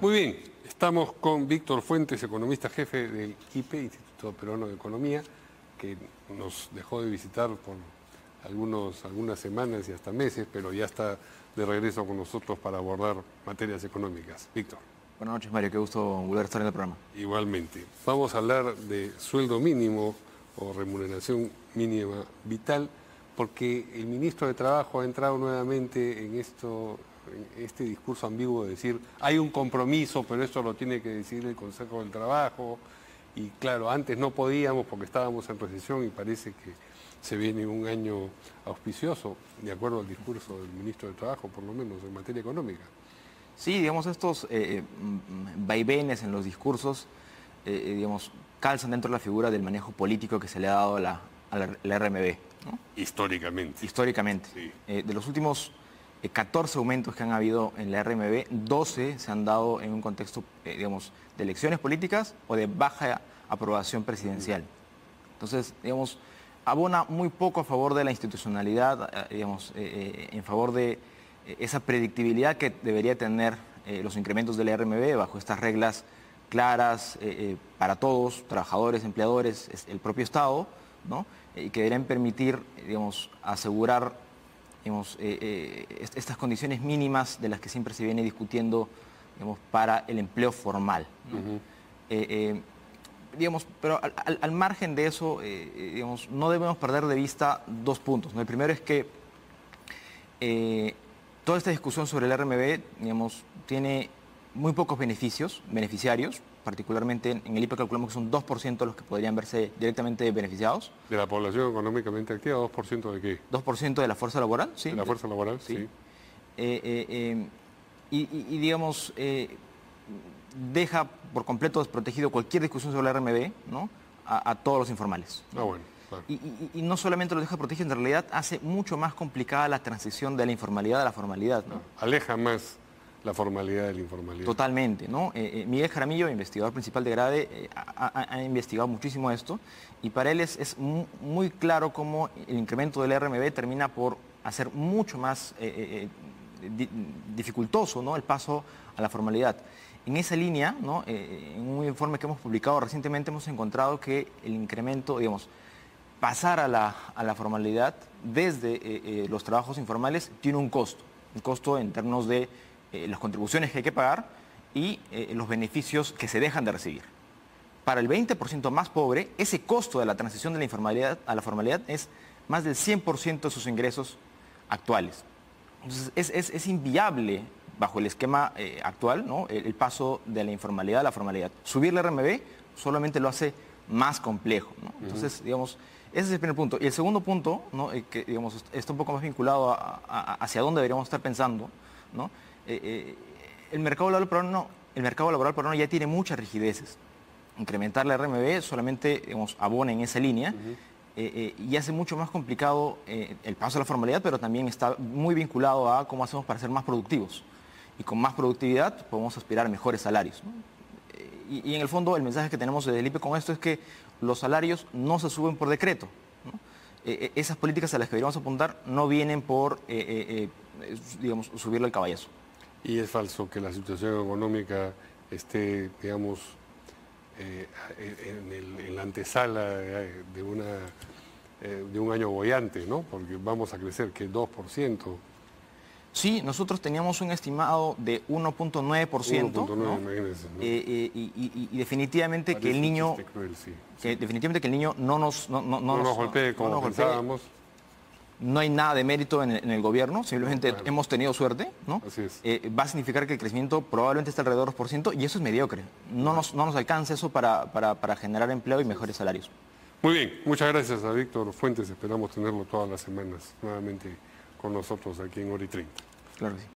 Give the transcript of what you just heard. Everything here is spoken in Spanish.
Muy bien, estamos con Víctor Fuentes, economista jefe del IPE, Instituto Peruano de Economía, que nos dejó de visitar por algunos, algunas semanas y hasta meses, pero ya está de regreso con nosotros para abordar materias económicas. Víctor. Buenas noches, Mario. Qué gusto volver a estar en el programa. Igualmente. Vamos a hablar de sueldo mínimo o remuneración mínima vital, porque el ministro de Trabajo ha entrado nuevamente en esto este discurso ambiguo de decir hay un compromiso, pero esto lo tiene que decidir el Consejo del Trabajo. Y claro, antes no podíamos porque estábamos en recesión y parece que se viene un año auspicioso, de acuerdo al discurso del ministro de Trabajo, por lo menos en materia económica. Sí, digamos, estos eh, vaivenes en los discursos, eh, eh, digamos, calzan dentro de la figura del manejo político que se le ha dado a la, RMB. Históricamente. Históricamente. de los últimos 14 eh, aumentos que han habido en la RMB, 12 se han dado en un contexto, eh, digamos, de elecciones políticas o de baja aprobación presidencial. Entonces, digamos, abona muy poco a favor de la institucionalidad, eh, digamos, en favor de esa predictibilidad que debería tener los incrementos de la RMB bajo estas reglas claras para todos, trabajadores, empleadores, el propio Estado, ¿no? y que deberían permitir, digamos, asegurar eh, eh, estas condiciones mínimas de las que siempre se viene discutiendo para el empleo formal. Eh, digamos, pero al, margen de eso, digamos, no debemos perder de vista dos puntos. El primero es que toda esta discusión sobre el RMB digamos, tiene muy pocos beneficios, beneficiarios, particularmente en el IPE calculamos que son 2% los que podrían verse directamente beneficiados. ¿De la población económicamente activa? ¿2% de qué? 2% de la fuerza laboral, sí. ¿De la fuerza laboral? Sí. Eh, eh, eh, y, digamos, deja por completo desprotegido cualquier discusión sobre la RMB ¿no? a, todos los informales. Ah, bueno. Y, no solamente lo deja protegido, en realidad hace mucho más complicada la transición de la informalidad a la formalidad. ¿no? Aleja más la formalidad de la informalidad. Totalmente, ¿no? Eh, eh, Miguel Jaramillo, investigador principal de Grade, eh, ha, investigado muchísimo esto y para él es, muy claro cómo el incremento del RMB termina por hacer mucho más dificultoso ¿no? el paso a la formalidad. En esa línea, ¿no? en un informe que hemos publicado recientemente hemos encontrado que el incremento, digamos, pasar a la, a la formalidad desde los trabajos informales tiene un costo, un costo en términos de eh, las contribuciones que hay que pagar y eh, los beneficios que se dejan de recibir. Para el 20% más pobre, ese costo de la transición de la informalidad a la formalidad es más del 100% de sus ingresos actuales. Entonces, es, inviable bajo el esquema eh, actual ¿no? el, paso de la informalidad a la formalidad. Subir la RMB solamente lo hace más complejo. Entonces, digamos, ese es el primer punto. Y el segundo punto, ¿no? que digamos, está un poco más vinculado hacia dónde deberíamos estar pensando, ¿no? Eh, eh, el, mercado laboral peruano, el mercado laboral peruano ya tiene muchas rigideces. Incrementar la RMB solamente digamos, abona en esa línea eh, y hace mucho más complicado el paso a la formalidad, pero también está muy vinculado a cómo hacemos para ser más productivos. Y con más productividad podemos aspirar a mejores salarios. Y, en el fondo el mensaje que tenemos del IPE con esto es que los salarios no se suben por decreto. esas políticas a las que deberíamos apuntar no vienen por, digamos, subirle el caballazo. Y es falso que la situación económica esté, digamos, eh, en, la antesala de, una, eh, de un año boyante, ¿no? Porque vamos a crecer que 2%. Sí, nosotros teníamos un estimado de 1.9%. Eh, y, definitivamente que el niño... definitivamente que el niño no nos... No, nos, golpee como pensábamos no hay nada de mérito en el, gobierno, simplemente hemos tenido suerte, ¿no? Así es. Eh, va a significar que el crecimiento probablemente está alrededor del 2% y eso es mediocre. No nos, no nos alcanza eso para, para, generar empleo y mejores salarios. Muy bien, muchas gracias a Víctor Fuentes, esperamos tenerlo todas las semanas nuevamente con nosotros aquí en Ori 30. Claro que sí.